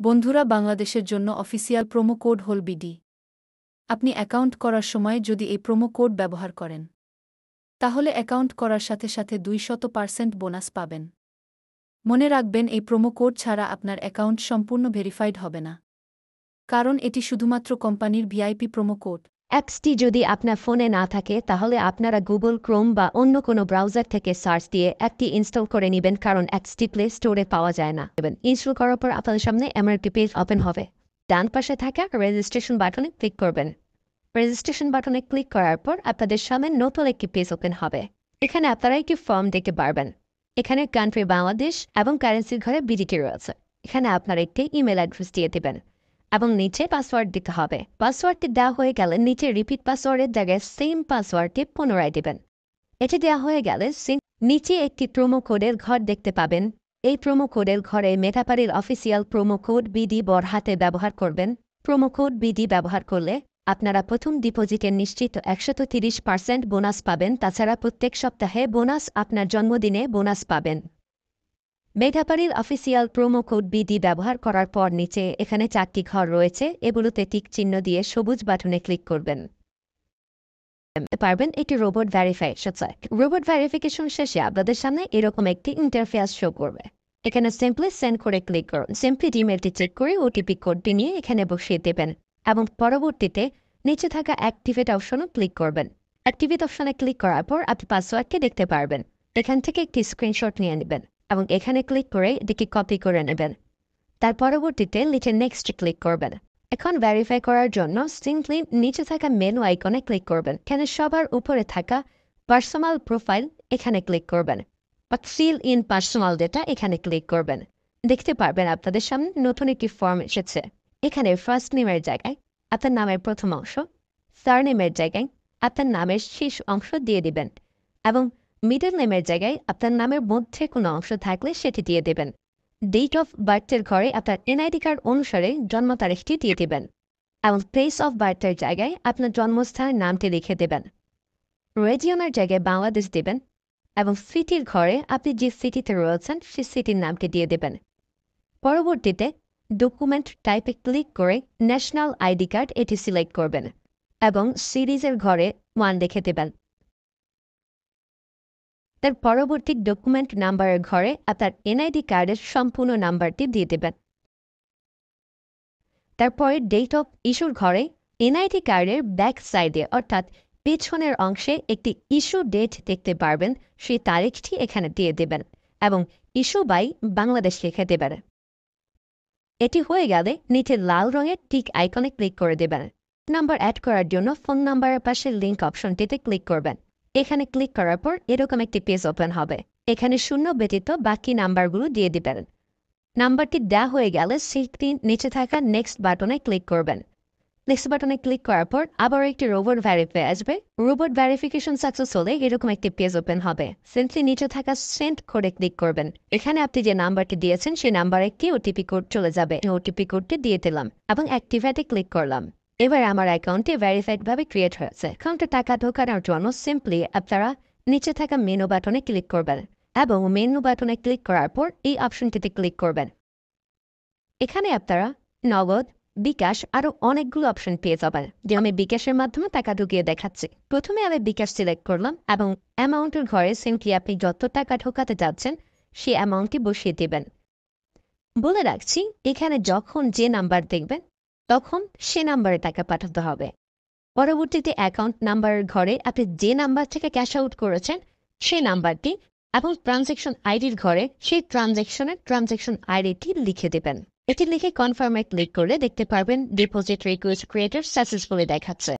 বন্ধুরা বাংলাদেশের জন্য অফিসিয়াল প্রোমো কোড হল বিডি। আপনি অ্যাকাউন্ট করার সময় যদি এই প্রোমো কোড ব্যবহার করেন, তাহলে অ্যাকাউন্ট করার সাথে সাথে দুই শত পার্সেন্ট বোনাস পাবেন। মনে রাখবেন, এই প্রোমো কোড ছাড়া আপনার অ্যাকাউন্ট সম্পূর্ণ ভেরিফাইড হবে না। কারণ এটি শুধুমাত্র কোম্পানির ভিআইপি প্রোমো কোড। অ্যাপসটি যদি আপনার ফোনে না থাকে, তাহলে আপনারা গুগল ক্রোম বা অন্য কোনো ব্রাউজার থেকে সার্চ দিয়ে অ্যাপটি ইনস্টল করে নেবেন, কারণ অ্যাপসটি প্লে স্টোরে পাওয়া যায় না। ইনস্টল করার পর আপনাদের সামনে এমন একটি পেজ ওপেন হবে। ডান পাশে থাকা রেজিস্ট্রেশন বাটনে ক্লিক করবেন। রেজিস্ট্রেশন বাটনে ক্লিক করার পর আপনাদের সামনে নতুন একটি পেজ ওপেন হবে। এখানে আপনারা একটি ফর্ম দেখতে পারবেন। এখানে কান্ট্রি বাংলাদেশ এবং কারেন্সির ঘরে বিডিটি রয়েছে। এখানে আপনার একটি ইমেল অ্যাড্রেস দিয়ে দেবেন। এবং নিচে পাসওয়ার্ড দিতে হবে। পাসওয়ার্ডটি দেওয়া হয়ে গেলে নিচে রিপিট পাসওয়ার্ডের জায়গায় সেম পাসওয়ার্ডটি পুনরায় দেবেন। এটি দেওয়া হয়ে গেলে নিচে একটি প্রোমো কোডের ঘর দেখতে পাবেন। এই প্রোমো কোডের ঘরে মেটাপারির অফিসিয়াল প্রোমো কোড বিডি বরহাতে ব্যবহার করবেন। প্রোমো কোড বিডি ব্যবহার করলে আপনারা প্রথম ডিপোজিটের নিশ্চিত একশত তিরিশ পার্সেন্ট বোনাস পাবেন। তাছাড়া প্রত্যেক সপ্তাহে বোনাস আপনার জন্মদিনে বোনাস পাবেন। মেঘাপাড়ির অফিসিয়াল প্রোমো কোড বিডি ব্যবহার করার পর নিচে এখানে চারটি ঘর রয়েছে এগুলোতে টিক চিহ্ন দিয়ে সবুজ বাটনে ক্লিক করবেন। পারবেন এটি রোবট ভ্যারিফাই রোবট ভ্যারিফিকেশন শেষে আপনাদের সামনে এরকম একটি ইন্টারফেস শো করবে। এখানে সিম্পলি সেন্ড করে ক্লিক করুন। সিম্পলি জিমেলটি চেক করে ওটিপি কোডটি নিয়ে এখানে বসিয়ে দেবেন এবং পরবর্তীতে নিচে থাকা অ্যাক্টিভেট অপশনও ক্লিক করবেন। অ্যাক্টিভেট অপশনে ক্লিক করার পর আপনি পাসওয়ার্ডটি দেখতে পারবেন। এখান থেকে একটি স্ক্রিনশট নিয়ে নেবেন। এবং এখানে ক্লিক করে এটিকে কপি করে নেবেন। তার পরবর্তীতে নিচে নেক্সট ক্লিক করবেন। এখন ভেরিফাই করার জন্য সিম্পলি নিচে থাকা মেনু আইকনে ক্লিক করবেন। এখানে সবার উপরে থাকা পার্সোনাল প্রোফাইল এখানে ক্লিক করবেন বা ফিল ইন পার্সোনাল ডেটা এখানে ক্লিক করবেন। দেখতে পারবেন আপনাদের সামনে নতুন একটি ফর্ম এসেছে। এখানে ফার্স্ট নেমের জায়গায় আপনার নামের প্রথম অংশ সার নেমের জায়গায় আপনার নামের শেষ অংশ দিয়ে দিবেন এবং মিডল নেমের জায়গায় আপনার নামের মধ্যে কোনো অংশ থাকলে সেটি দিয়ে দেবেন। ডেট অফ বার্থের ঘরে আপনার এনআইডি কার্ড অনুসারে জন্ম তারিখটি দিয়ে দেবেন এবং প্লেস অফ বার্থের জায়গায় আপনার জন্মস্থানের নামটি লিখে দেবেন। রেজিয়নের জায়গায় বাংলাদেশ দেবেন এবং সিটির ঘরে আপনি যে সিটিতে রয়েছেন সেই সিটির নামটি দিয়ে দেবেন। পরবর্তীতে ডকুমেন্ট টাইপে ক্লিক করে ন্যাশনাল আইডি কার্ড এটি সিলেক্ট করবেন এবং সিরিজের ঘরে ওয়ান দেখে দেবেন। তার পরবর্তী ডকুমেন্ট নাম্বারের ঘরে আপনার এনআইডি কার্ডের সম্পূর্ণ নাম্বারটি দিয়ে দেবেন। তারপরে ডেট অফ ইস্যুর ঘরে এনআইডি কার্ডের ব্যাক সাইডে অর্থাৎ পেছনের অংশে একটি ইস্যু ডেট দেখতে পারবেন, সেই তারিখটি এখানে দিয়ে দেবেন এবং ইস্যু বাই বাংলাদেশ লিখে দেবেন। এটি হয়ে গেলে নিচে লাল রঙের টিক আইকনে ক্লিক করে দেবেন। নাম্বার অ্যাড করার জন্য ফোন নাম্বারের পাশে লিঙ্ক অপশনটিতে ক্লিক করবেন। এখানে ক্লিক করার পর এরকম একটি পেজ ওপেন হবে। এখানে শূন্য ব্যতীত বাকি নাম্বারগুলো দিয়ে দিবেন। নাম্বারটি দেওয়া হয়ে গেলে সেটি নিচে থাকা নেক্সট বাটনে ক্লিক করবেন। নেক্সট বাটনে ক্লিক করার পর আবার একটি রোবট ভ্যারিফাই আসবে। রোবট ভ্যারিফিকেশন সাকসেস হলে এরকম একটি পেজ ওপেন হবে। সিম্পলি নিচে থাকা সেন্ট করে ক্লিক করবেন। এখানে আপনি যে নাম্বারটি দিয়েছেন সেই নাম্বারে একটি ওটিপি কোড চলে যাবে। ওটিপি কোডটি দিয়ে দিলাম এবং অ্যাক্টিভেটে ক্লিক করলাম। এবার আমার অ্যাকাউন্টে ভেরিফাইডভাবে ক্রিয়েট হয়েছে। অ্যাকাউন্টে টাকা ঢোকানোর জন্য সিম্পলি আপনারা নিচে থাকা মেনু বাটনে ক্লিক করবেন এবং মেনু বাটনে ক্লিক করার পর এই অপশনটিতে ক্লিক করবেন। এখানে আপনারা নগদ, বিকাশ আরও অনেকগুলো অপশন পেয়ে যাবেন, যে আমি বিকাশের মাধ্যমে টাকা ঢুকিয়ে দেখাচ্ছি। প্রথমে আমি বিকাশ সিলেক্ট করলাম এবং অ্যামাউন্টের ঘরে সিম্পলি আপনি যত টাকা ঢোকাতে যাচ্ছেন সেই অ্যামাউন্টটি বসিয়ে দেবেন। বলে রাখছি, এখানে যখন যে নাম্বার দেখবেন তখন সে নাম্বারে টাকা পাঠাতে হবে। পরবর্তীতে অ্যাকাউন্ট নাম্বারের ঘরে আপনি যে নাম্বার থেকে ক্যাশ আউট করেছেন, সেই নাম্বারটি এবং ট্রানজ্যাকশন আইডির ঘরে সেই ট্রানজ্যাকশনের ট্রানজ্যাকশন আইডিটি লিখে দেবেন। এটি লিখে কনফার্মে ক্লিক করলে দেখতে পারবেন ডিপোজিট রিকোয়েস্ট ক্রিয়েটার সাকসেসফুলি দেখাচ্ছে।